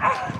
Ah!